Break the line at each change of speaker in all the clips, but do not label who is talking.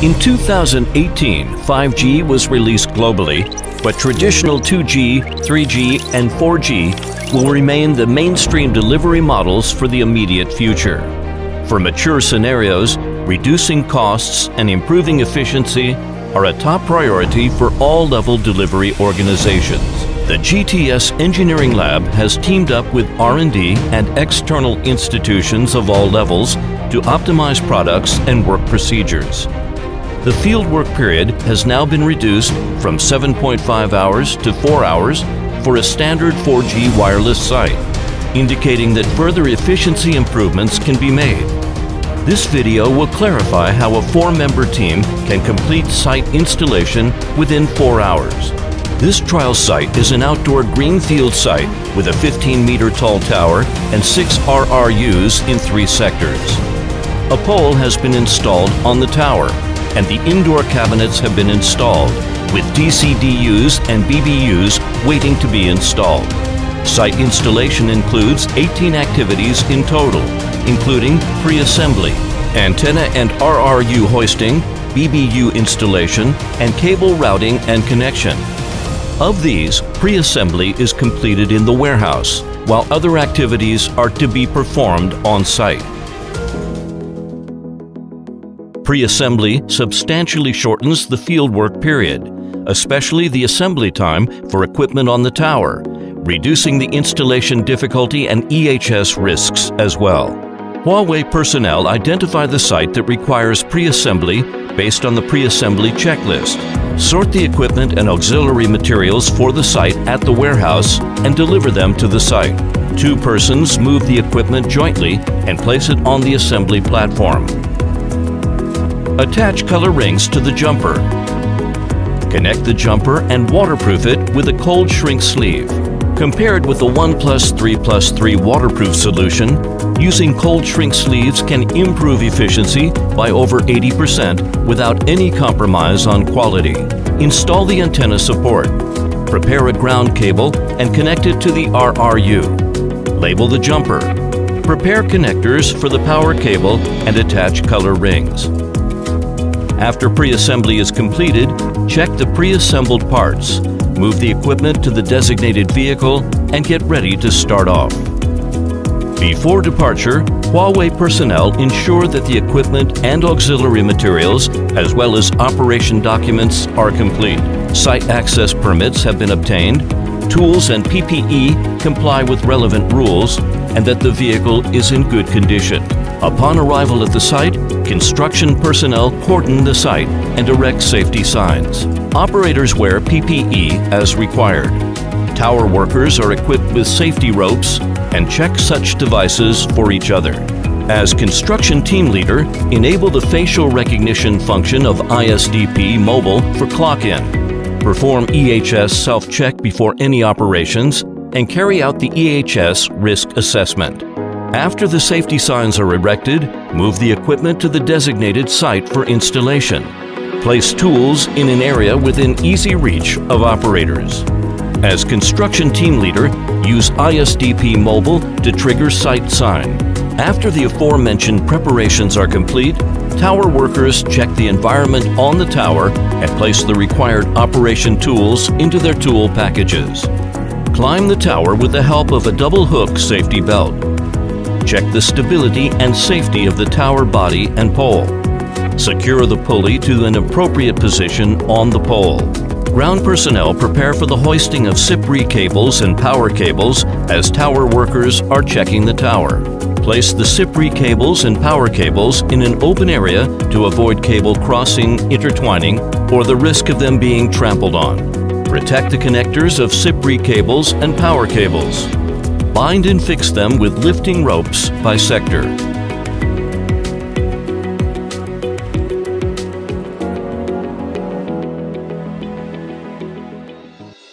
In 2018, 5G was released globally, but traditional 2G, 3G, and 4G will remain the mainstream delivery models for the immediate future. For mature scenarios, reducing costs and improving efficiency are a top priority for all level delivery organizations. The GTS Engineering Lab has teamed up with R&D and external institutions of all levels to optimize products and work procedures. The fieldwork period has now been reduced from 7.5 hours to 4 hours for a standard 4G wireless site, indicating that further efficiency improvements can be made. This video will clarify how a four-member team can complete site installation within 4 hours. This trial site is an outdoor greenfield site with a 15-meter tall tower and six RRUs in three sectors. A pole has been installed on the tower and the indoor cabinets have been installed, with DCDUs and BBUs waiting to be installed. Site installation includes 18 activities in total, including pre-assembly, antenna and RRU hoisting, BBU installation, and cable routing and connection. Of these, pre-assembly is completed in the warehouse, while other activities are to be performed on site. Pre-assembly substantially shortens the fieldwork period, especially the assembly time for equipment on the tower, reducing the installation difficulty and EHS risks as well. Huawei personnel identify the site that requires pre-assembly based on the pre-assembly checklist, sort the equipment and auxiliary materials for the site at the warehouse, and deliver them to the site. Two persons move the equipment jointly and place it on the assembly platform. Attach color rings to the jumper. Connect the jumper and waterproof it with a cold shrink sleeve. Compared with the 1 plus 3 plus 3 waterproof solution, using cold shrink sleeves can improve efficiency by over 80% without any compromise on quality. Install the antenna support. Prepare a ground cable and connect it to the RRU. Label the jumper. Prepare connectors for the power cable and attach color rings. After pre-assembly is completed, check the pre-assembled parts, move the equipment to the designated vehicle, and get ready to start off. Before departure, Huawei personnel ensure that the equipment and auxiliary materials, as well as operation documents, are complete. Site access permits have been obtained, tools and PPE comply with relevant rules, and that the vehicle is in good condition. Upon arrival at the site, construction personnel cordon the site and erect safety signs. Operators wear PPE as required. Tower workers are equipped with safety ropes and check such devices for each other. As construction team leader, enable the facial recognition function of ISDP Mobile for clock-in. Perform EHS self-check before any operations and carry out the EHS risk assessment. After the safety signs are erected, move the equipment to the designated site for installation. Place tools in an area within easy reach of operators. As construction team leader, use ISDP Mobile to trigger site sign. After the aforementioned preparations are complete, tower workers check the environment on the tower and place the required operation tools into their tool packages. Climb the tower with the help of a double hook safety belt. Check the stability and safety of the tower body and pole. Secure the pulley to an appropriate position on the pole. Ground personnel prepare for the hoisting of CPRI cables and power cables as tower workers are checking the tower. Place the CPRI cables and power cables in an open area to avoid cable crossing, intertwining, or the risk of them being trampled on. Protect the connectors of CPRI cables and power cables. Bind and fix them with lifting ropes by sector.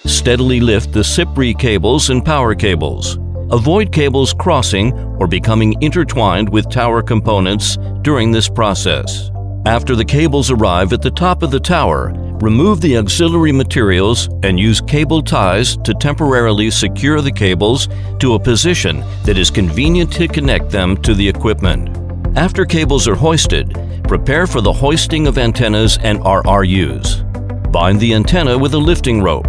Steadily lift the CPRI cables and power cables. Avoid cables crossing or becoming intertwined with tower components during this process. After the cables arrive at the top of the tower, Remove the auxiliary materials and use cable ties to temporarily secure the cables to a position that is convenient to connect them to the equipment. After cables are hoisted, Prepare for the hoisting of antennas and RRUs. Bind the antenna with a lifting rope.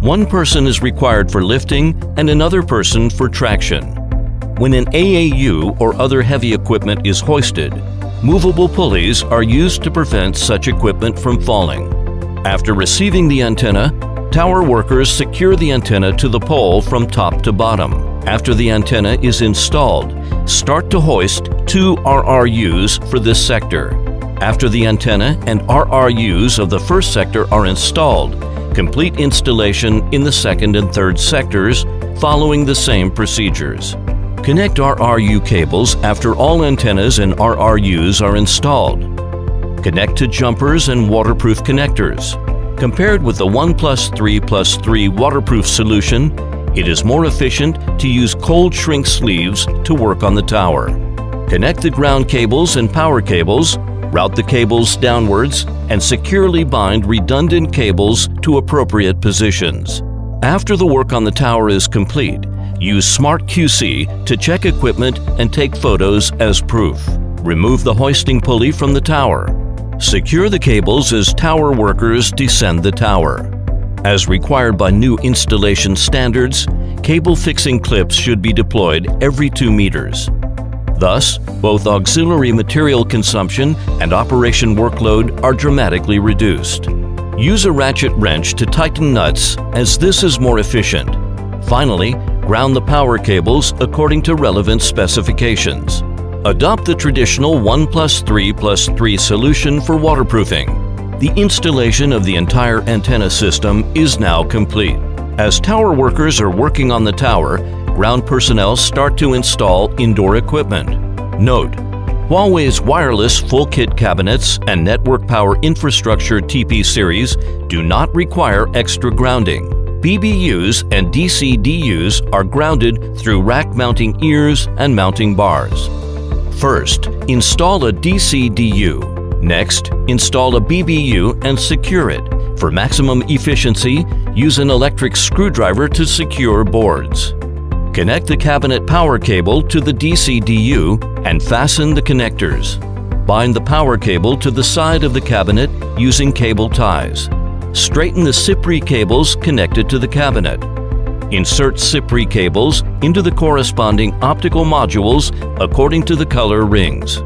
One person is required for lifting and another person for traction. When an AAU or other heavy equipment is hoisted, movable pulleys are used to prevent such equipment from falling. After receiving the antenna, tower workers secure the antenna to the pole from top to bottom. After the antenna is installed, start to hoist two RRUs for this sector. After the antenna and RRUs of the first sector are installed, complete installation in the second and third sectors following the same procedures. Connect RRU cables after all antennas and RRUs are installed. Connect to jumpers and waterproof connectors. Compared with the 1 plus 3 plus 3 waterproof solution, it is more efficient to use cold shrink sleeves to work on the tower. Connect the ground cables and power cables, route the cables downwards, and securely bind redundant cables to appropriate positions. After the work on the tower is complete, use Smart QC to check equipment and take photos as proof. Remove the hoisting pulley from the tower. Secure the cables as tower workers descend the tower. As required by new installation standards, cable fixing clips should be deployed every 2 meters. Thus, both auxiliary material consumption and operation workload are dramatically reduced. Use a ratchet wrench to tighten nuts as this is more efficient. Finally, ground the power cables according to relevant specifications. Adopt the traditional 1 plus 3 plus 3 solution for waterproofing. The installation of the entire antenna system is now complete. As tower workers are working on the tower, ground personnel start to install indoor equipment. Note, Huawei's wireless full kit cabinets and network power infrastructure TP series do not require extra grounding. BBUs and DCDUs are grounded through rack mounting ears and mounting bars. First, install a DCDU. Next, install a BBU and secure it. For maximum efficiency, use an electric screwdriver to secure boards. Connect the cabinet power cable to the DCDU and fasten the connectors. Bind the power cable to the side of the cabinet using cable ties. Straighten the CPRI cables connected to the cabinet. Insert CPRI cables into the corresponding optical modules according to the color rings.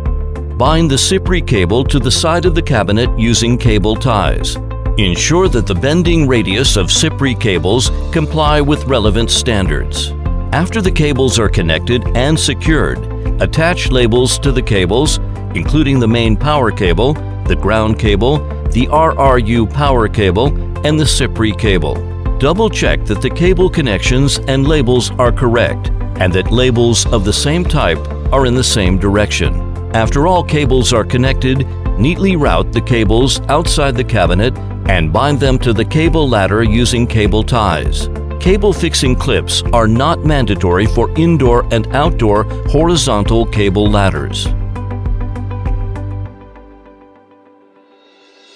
Bind the CPRI cable to the side of the cabinet using cable ties. Ensure that the bending radius of CPRI cables comply with relevant standards. After the cables are connected and secured, attach labels to the cables, including the main power cable, the ground cable, the RRU power cable, and the CPRI cable. Double check that the cable connections and labels are correct and that labels of the same type are in the same direction. After all cables are connected, neatly route the cables outside the cabinet and bind them to the cable ladder using cable ties. Cable fixing clips are not mandatory for indoor and outdoor horizontal cable ladders.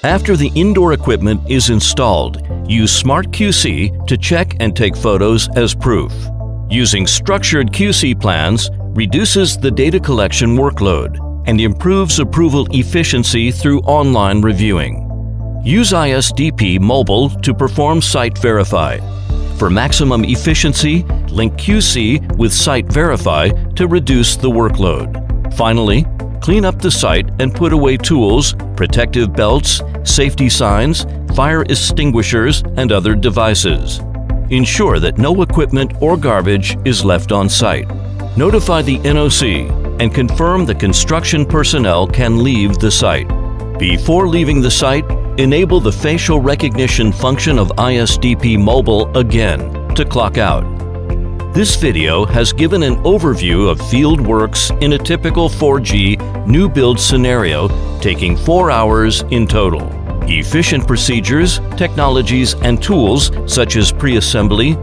After the indoor equipment is installed, use Smart QC to check and take photos as proof. Using structured QC plans reduces the data collection workload and improves approval efficiency through online reviewing. Use ISDP Mobile to perform Site Verify for maximum efficiency, link QC with Site Verify to reduce the workload. Finally, clean up the site and put away tools, protective belts, safety signs, fire extinguishers, and other devices. Ensure that no equipment or garbage is left on site. Notify the NOC and confirm the construction personnel can leave the site. Before leaving the site, Enable the facial recognition function of ISDP Mobile again to clock out. This video has given an overview of field works in a typical 4G new build scenario taking 4 hours in total. Efficient procedures, technologies, and tools such as pre-assembly,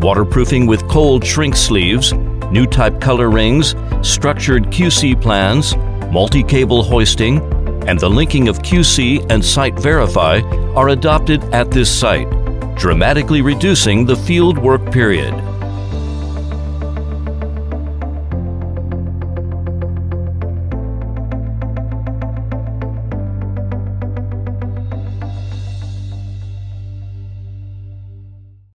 waterproofing with cold shrink sleeves, new type color rings, structured QC plans, multi-cable hoisting, and the linking of QC and Site Verify are adopted at this site, dramatically reducing the field work period.